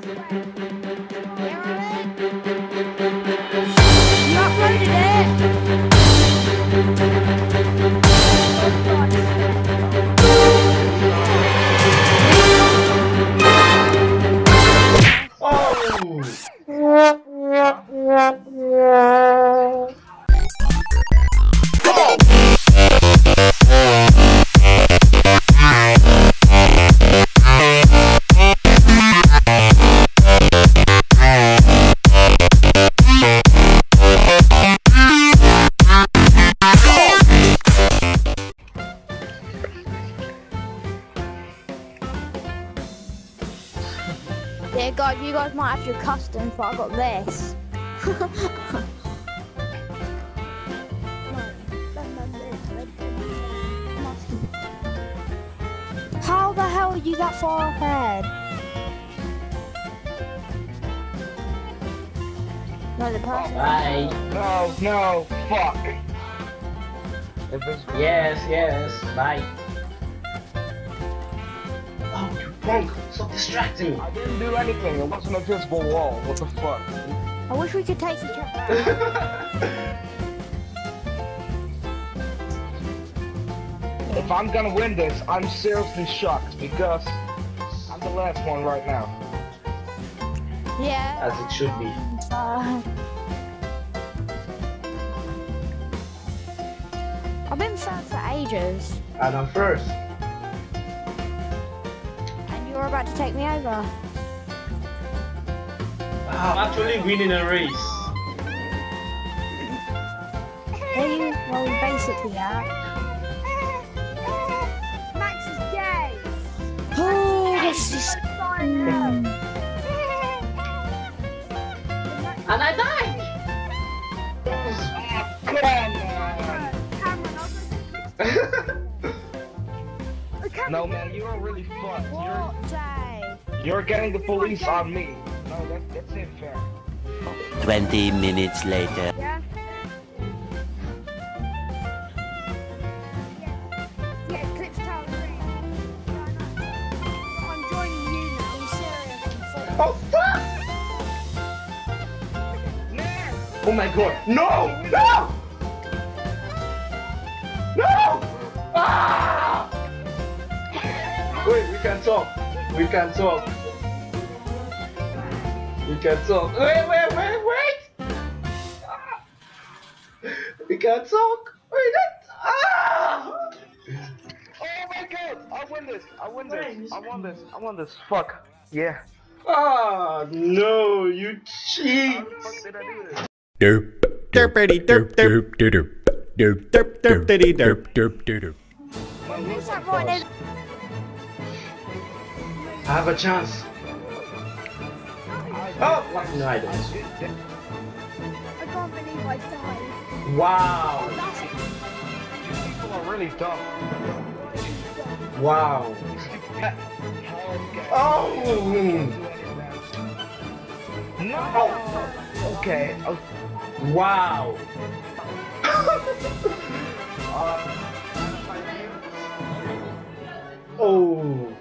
Thank you. Your customs, but I got this. How the hell are you that far ahead? No, the person. Bye. No, no, fuck. If it's Yes, yes. Bye. Punk! Stop distracting me. I didn't do anything. It wasn't a visible wall. What the fuck? I wish we could take each other. If I'm gonna win this, I'm seriously shocked because I'm the last one right now. yeah. As it should be. Uh, I've been third for ages, And I'm first. And you're about to take me over. Ah, I'm actually winning a race. Are you? Well, we basically are. Max is gay. Oh, this is. Fine. And I died! No, man, you're really fucked. You're, What, Jay? you're getting the police on me. No, that, that's unfair. 20 minutes later. Yeah. Yeah, Eclipse Tower Green. I'm joining you now. Are you serious? oh, fuck! Man! Oh my god. No! No! No! Can talk. We can talk. We can talk. Wait, wait, wait, wait! Ah! We can talk. Wait, that. Ah! Oh my god! I win this! I win this! I won this! I won this! Fuck! Yeah. Ah, no, you cheat. How the fuck did I do this? Derp. Derpity derp derp derp derp derp derp diddy derp derp derp. Who's that right there? I have a chance. Oh, what? No, I don't. I can't believe I died. Wow. People are really dumb. Wow. Oh. No! Oh. Okay. Oh, Wow. oh.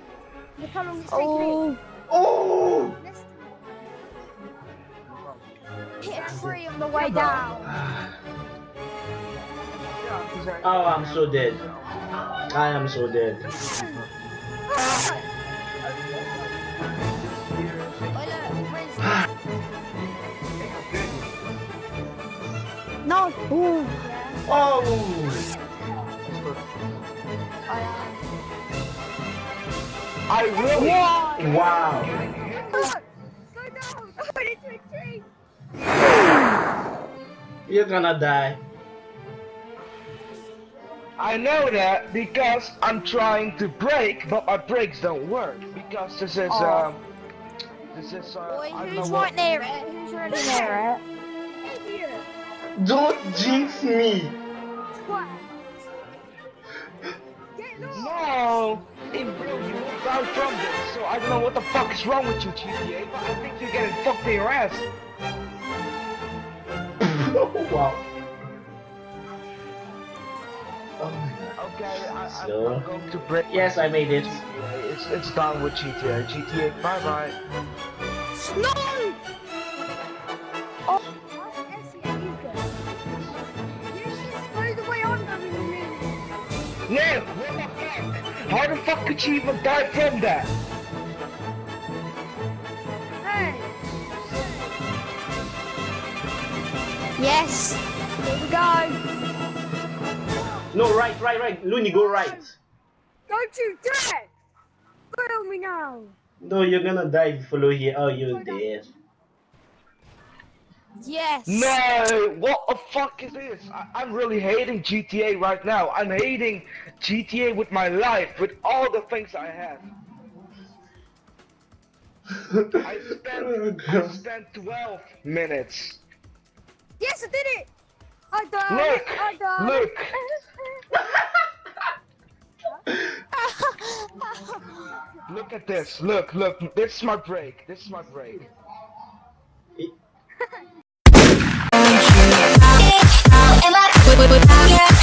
Oh, Oh. hit a tree on the way down. Oh, I'm so dead. I am so dead. I really. Wow. Go down! I went into a tree! You're gonna die. I know that because I'm trying to brake, but my brakes don't work because this is Oh. um. This is uh. Boy, I don't who's right what. near it? Who's really near it? Idiot! Don't jinx me. Twat! Get lost! No! In real, you moved from this, so I don't know what the fuck is wrong with you, GTA, but I think you're getting fucked in your ass. oh, wow. Oh my god. Okay, I, I, So? I'm going to break. Yes, I made it. GTA. It's, it's done with GTA. GTA, bye bye. No! Oh, that's How the fuck could she even die from that? Hey, Yes. here we go. No, right, right, right. Looney, go right. Don't you dare! Follow me now. No, you're gonna die if you follow here. Oh, you're dead. Yes. No, what the fuck is this? I, I'm really hating GTA right now. I'm hating GTA with my life, with all the things I have. I spent, oh, I spent 12 minutes. Yes, I did it. I done Look, it. I done look. Look at this. Look, look. This is my break. This is my break. but yeah